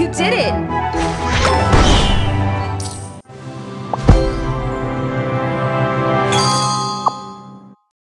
You did it!